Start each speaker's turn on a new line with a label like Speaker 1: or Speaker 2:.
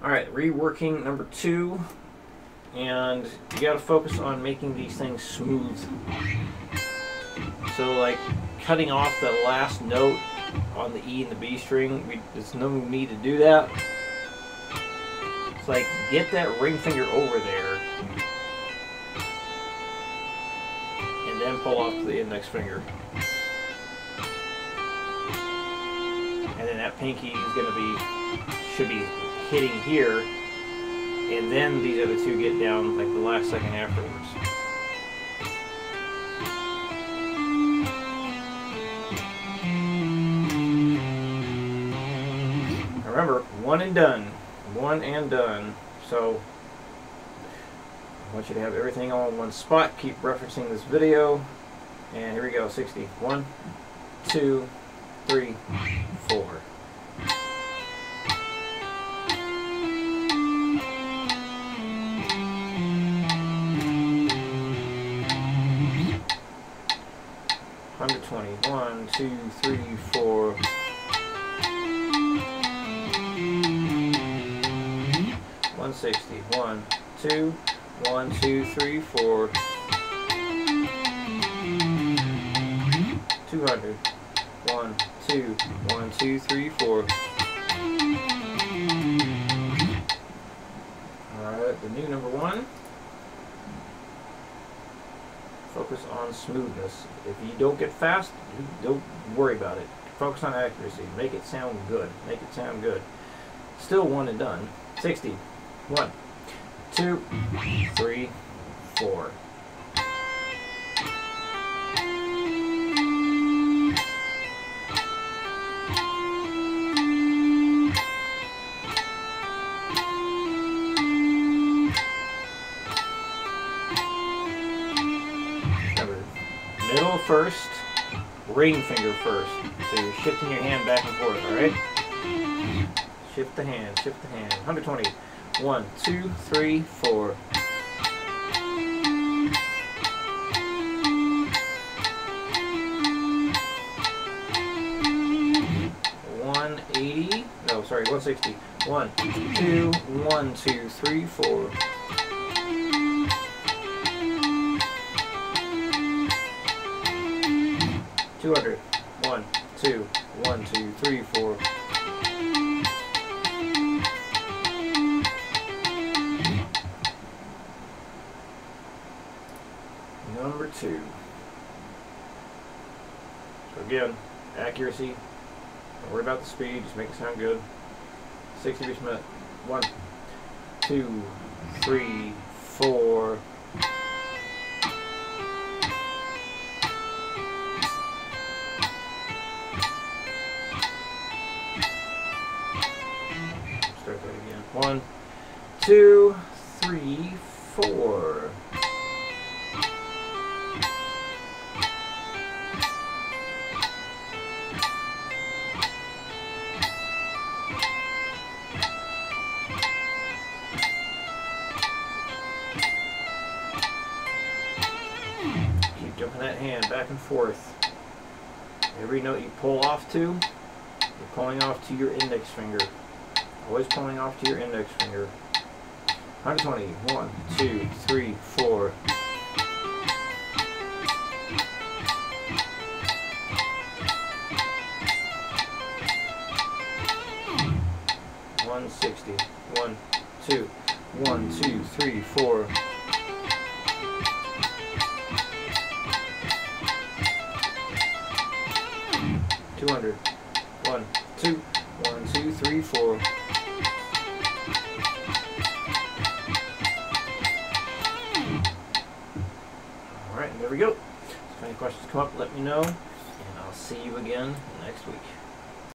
Speaker 1: All right, reworking number two, and you got to focus on making these things smooth. So like cutting off the last note on the E and the B string, we, there's no need to do that. It's like get that ring finger over there, and then pull off the index finger. That pinky is going to be, should be hitting here, and then these other two get down like the last second afterwards. Remember, one and done. One and done. So, I want you to have everything all in one spot. Keep referencing this video. And here we go, 60. One, two, three, four. Hundred twenty. One, two, three, four. One sixty. One, two, one, two, three, four. Two hundred. One, two, one, two, three, four. Alright, the new number one. Focus on smoothness. If you don't get fast, don't worry about it. Focus on accuracy. Make it sound good. Make it sound good. Still one and done. 60. One, two, three, four. Middle first, ring finger first. So you're shifting your hand back and forth, alright? Shift the hand, shift the hand. 120. One, two, three, four. One eighty. No, sorry, one sixty. One, two, one, two, three, four. 200. 1, 2, 1, 2, 3, 4. Number 2. So again, accuracy. Don't worry about the speed, just make it sound good. 60 beats a minute. 1, 2, 3, 4. One, two, three, four. Keep jumping that hand back and forth. Every note you pull off to, you're pulling off to your index finger. Always pulling off to your index finger. 120. 1, 2, 3, 4. One sixty. One, two, one, two, three, four. Two hundred. One, two, one, two, three, four. Alright, there we go. If any questions come up, let me know. And I'll see you again next week.